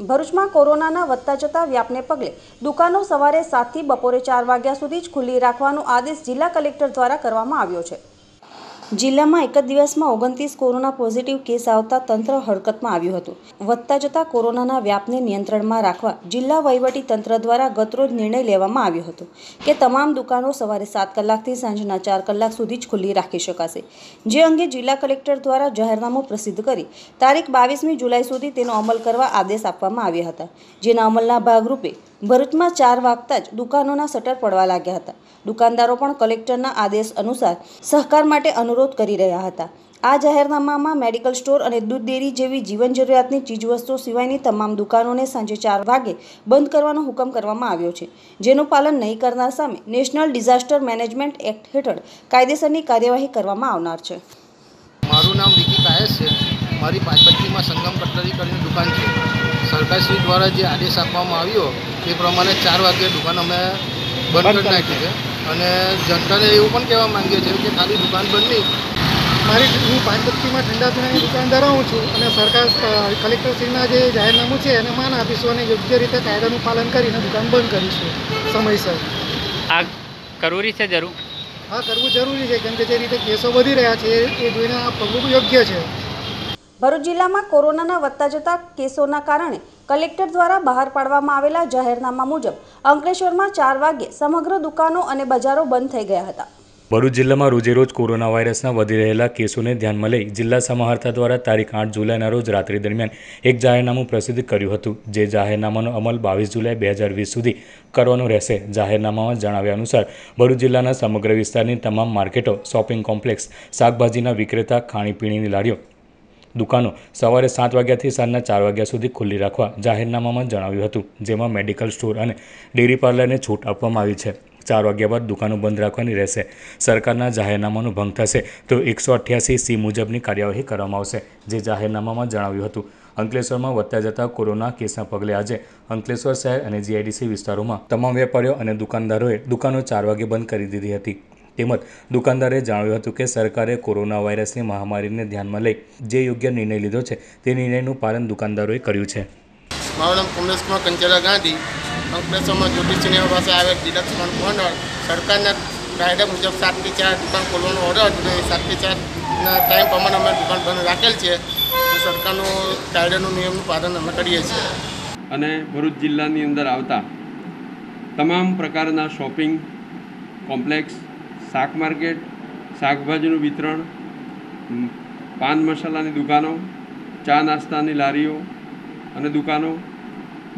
ભરૂચમાં કોરોનાના વધતા જતા વ્યાપને પગલે દુકાનો સવારે સાતથી બપોરે ચાર વાગ્યા સુધી જ ખુલ્લી રાખવાનો આદેશ જિલ્લા કલેક્ટર દ્વારા કરવામાં આવ્યો છે. જિલ્લામાં એક જ દિવસમાં ઓગણત્રીસ કોરોના પોઝિટિવ કેસ આવતા તંત્ર હરકતમાં આવ્યું હતું. વધતા જતા કોરોનાના વ્યાપને નિયંત્રણમાં રાખવા જિલ્લા વહીવટી તંત્ર દ્વારા ગતરોજ નિર્ણય લેવામાં આવ્યો હતો કે તમામ દુકાનો સવારે સાત કલાકથી સાંજના ચાર કલાક સુધી જ ખુલ્લી રાખી શકાશે. જે અંગે જિલ્લા કલેક્ટર દ્વારા જાહેરનામું પ્રસિદ્ધ કરી તારીખ બાવીસમી જુલાઈ સુધી તેનો અમલ કરવા આદેશ આપવામાં આવ્યા હતા. જેના અમલના ભાગરૂપે ભરૂચમાં ચાર વાગતા જ દુકાનોના શટર પડવા લાગ્યા હતા. દુકાનદારો પણ કલેક્ટરના આદેશ અનુસાર સહકાર માટે અનુરોધ કરી રહ્યા હતા. આ જાહેરનામામાં મેડિકલ સ્ટોર અને દૂધ ડેરી જેવી જીવન જરૂરિયાતની ચીજવસ્તુઓ સિવાયની તમામ દુકાનોને સાંજે ચાર વાગે બંધ કરવાનો હુકમ કરવામાં આવ્યો છે. જેનું પાલન નહીં કરનાર સામે નેશનલ ડિઝાસ્ટર મેનેજમેન્ટ એક્ટ હેઠળ કાયદેસરની કાર્યવાહી કરવામાં આવનાર છે. મારું નામ વિકી કાયસ છે. મારી પાંચપટ્ટીમાં સંગમ કટલરી કરીને દુકાન છે. સરકારશ્રી દ્વારા જે આદેશ આપવામાં આવ્યો તે પ્રમાણે ચાર વાગ્યે દુકાન અમે બંધ કરી નાખી છે. અને જનતાને એવું પણ કહેવા માંગીએ છીએ કે ખાલી દુકાન બંધ નહીં. મારી હું પાંચબત્તીમાં ઠંડા પીણાની દુકાન ધરાવું છું અને સરકાર કલેક્ટરશ્રીના જે જાહેરનામું છે એને માન આપીશું અને યોગ્ય રીતે કાયદાનું પાલન કરીને દુકાન બંધ કરીશું સમયસર. આ કરવું છે જરૂર? હા કરવું જરૂરી છે કેમ કે જે રીતે કેસો વધી રહ્યા છે એ એ જોઈને આ પગલું યોગ્ય છે. ભરૂચ જિલ્લામાં કોરોનાના વધતા જતા કેસોના કારણે કલેક્ટર દ્વારા બહાર પાડવામાં આવેલા જાહેરનામા મુજબ અંકલેશ્વરમાં ચાર વાગ્યે સમગ્ર દુકાનો અને બજારો બંધ થઈ ગયા હતા. ભરૂચ જિલ્લામાં રોજેરોજ કોરોના વાયરસના વધી રહેલા કેસોને ધ્યાનમાં લઈ જિલ્લા સમાહર્તા દ્વારા તારીખ આઠ જુલાઈના રોજ રાત્રિ દરમિયાન એક જાહેરનામું પ્રસિદ્ધ કર્યું હતું, જે જાહેરનામાનો અમલ બાવીસ જુલાઈ બે હજાર વીસ સુધી કરવાનો રહેશે. જાહેરનામામાં જણાવ્યા અનુસાર, ભરૂચ જિલ્લાના સમગ્ર વિસ્તારની તમામ માર્કેટો, શોપિંગ કોમ્પ્લેક્સ, શાકભાજીના વિક્રેતા, ખાણીપીણીની લારીઓ દુકાનો સવારે સાત વાગ્યાથી સાંજના ચાર વાગ્યા સુધી ખુલ્લી રાખવા જાહેરનામામાં જણાવ્યું હતું, જેમાં મેડિકલ સ્ટોર અને ડેરી પાર્લરને છૂટ આપવામાં આવી છે. ચાર વાગ્યા બાદ દુકાનો બંધ રાખવાની રહેશે. સરકારના જાહેરનામાનો ભંગ થશે તો એકસો અઠ્યાસી સી મુજબની કાર્યવાહી કરવામાં આવશે, જે જાહેરનામામાં જણાવ્યું હતું. અંકલેશ્વરમાં વધતા જતા કોરોના કેસના પગલે આજે અંકલેશ્વર શહેર અને જીઆઈડીસી વિસ્તારોમાં તમામ વેપારીઓ અને દુકાનદારોએ દુકાનો ચાર વાગે બંધ કરી દીધી હતી. તેમજ દુકાનદારે જણાવ્યું હતું કે સરકારે કોરોના વાયરસની મહામારીને ધ્યાનમાં લઈ જે યોગ્ય નિર્ણય લીધો છે તે નિર્ણયનું પાલન દુકાનદારોએ કર્યું છે. મારું નામ કંચેલા ગાંધી અંકલેશ્વરમાં જ્યોતિ સિનેમા પાસે આવેલ ડિલક્સ વન કોર્નર સરકારના કાયદા મુજબ સાતથી ચાર દુકાન ખોલવાનો ઓર્ડર હતો એ સાતથી ચારના ટાઈમ પ્રમાણે અમે દુકાન બંધ રાખેલ છે. તો સરકારનું કાયદાનું નિયમનું પાલન અમે કરીએ છીએ. અને ભરૂચ જિલ્લાની અંદર આવતા તમામ પ્રકારના શોપિંગ કોમ્પ્લેક્સ શાક માર્કેટ, શાકભાજીનું વિતરણ પાન મસાલાની દુકાનો, ચા નાસ્તાની લારીઓ અને દુકાનો,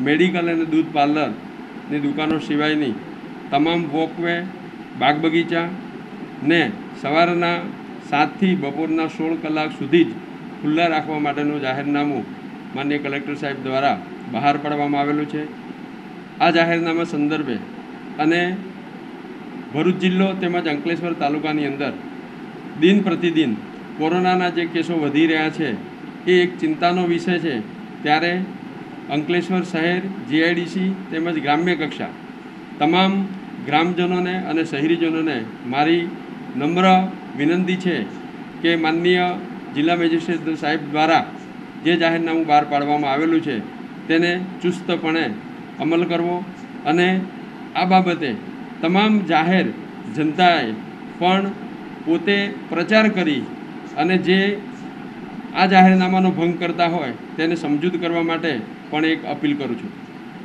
મેડિકલ અને દૂધ પાર્લરની દુકાનો સિવાયની તમામ વોકવે બાગ બગીચા ને સવારના સાતથી બપોરના સોળ કલાક સુધી જ ખુલ્લા રાખવા માટેનું જાહેરનામું માન્ય કલેક્ટર સાહેબ દ્વારા બહાર પાડવામાં આવેલું છે. આ જાહેરનામા સંદર્ભે અને ભરૂચ જિલ્લો તેમજ અંકલેશ્વર તાલુકાની અંદર દિન પ્રતિદિન કોરોનાના જે કેસો વધી રહ્યા છે, એ એક ચિંતાનો વિષય છે. ત્યારે અંકલેશ્વર શહેર, જીઆઈડીસી તેમજ ગ્રામ્ય કક્ષા તમામ ગ્રામજનોને અને શહેરીજનોને મારી નમ્ર વિનંતી છે કે માનનીય જિલ્લા મેજિસ્ટ્રેટ સાહેબ દ્વારા જે જાહેરનામું બહાર પાડવામાં આવેલું છે, તેને ચુસ્તપણે અમલ કરવો અને આ બાબતે તમામ જાહેર જનતાએ પણ પોતે પ્રચાર કરી અને જે આ જાહેરનામાનો ભંગ કરતા હોય તેને સમજૂત કરવા માટે પણ એક અપીલ કરું છું.